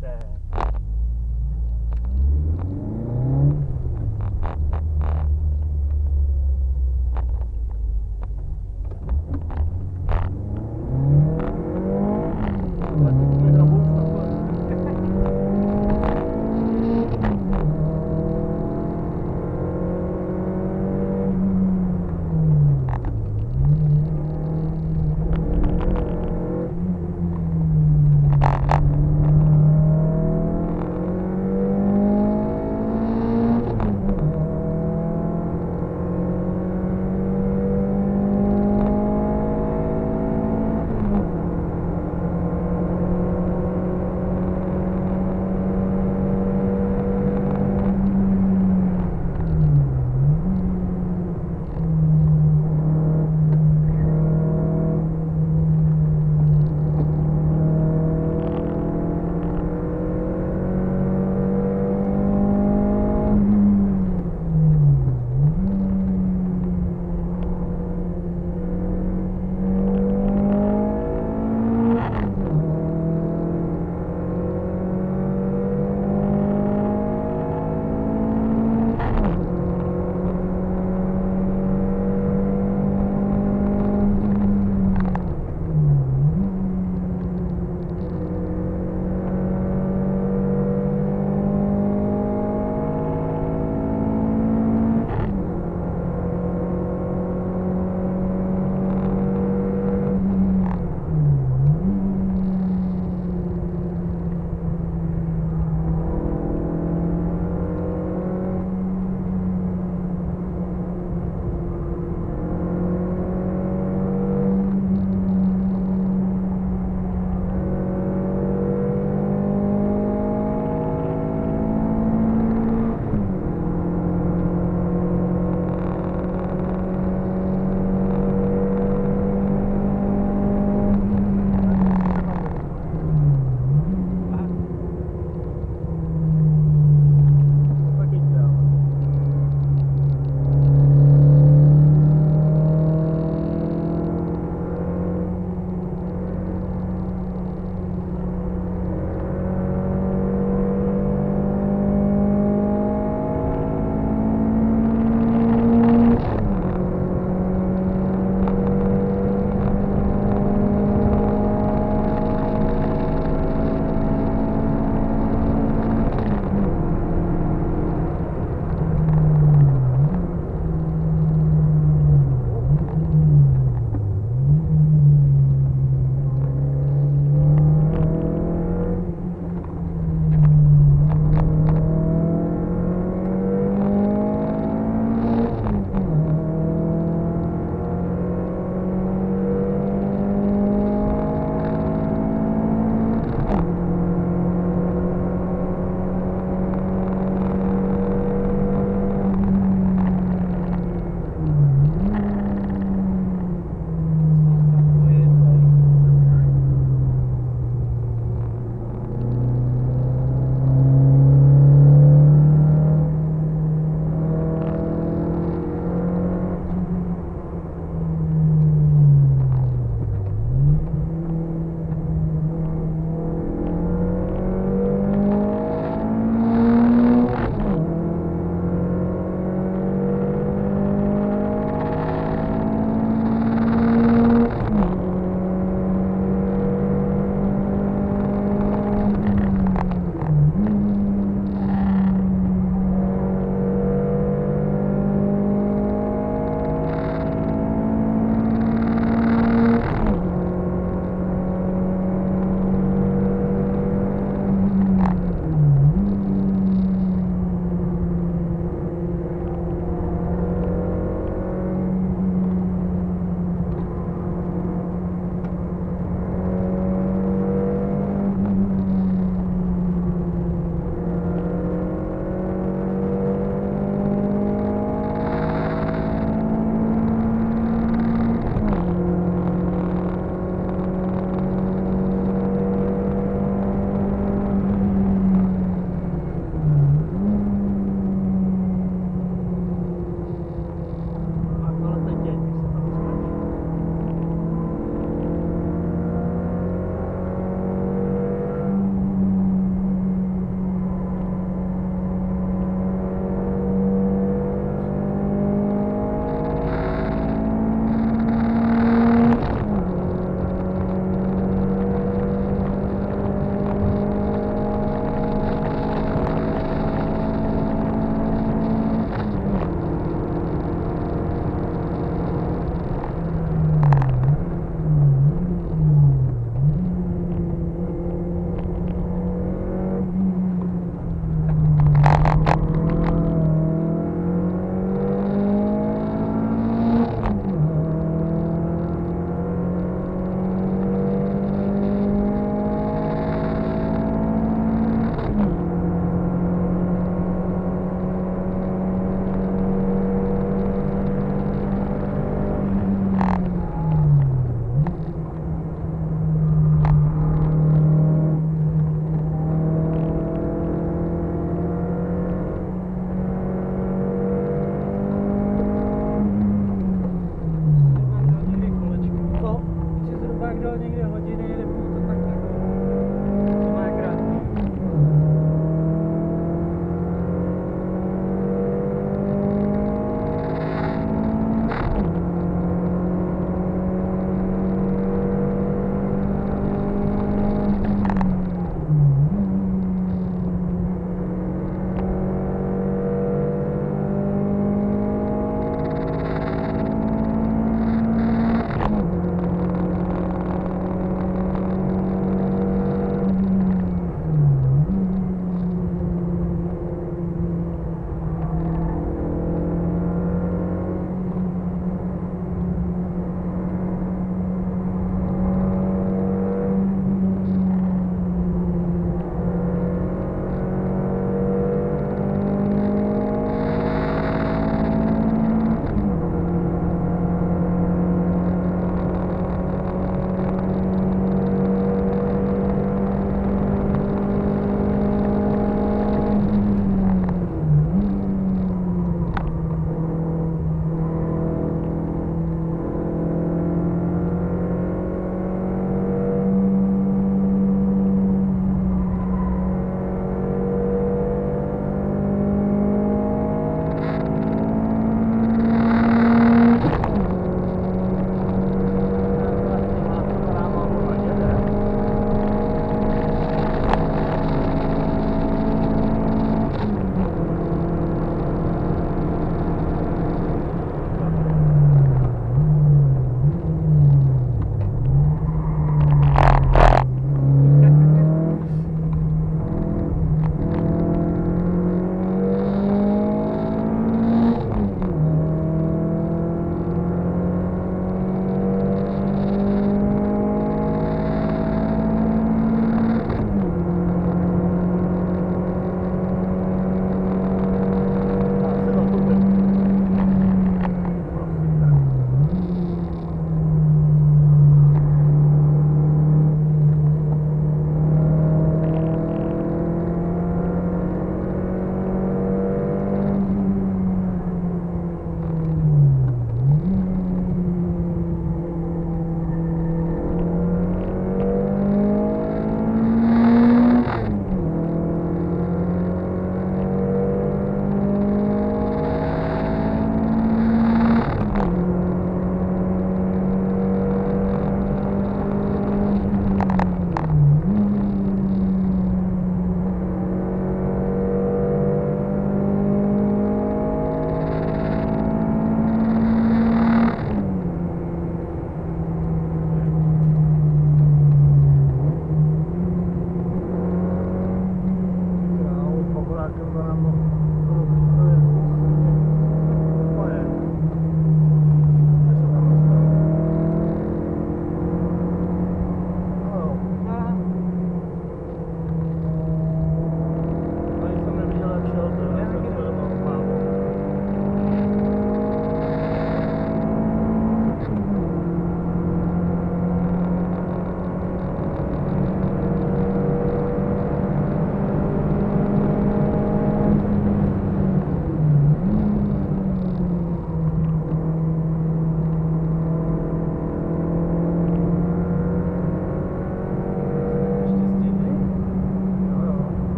对。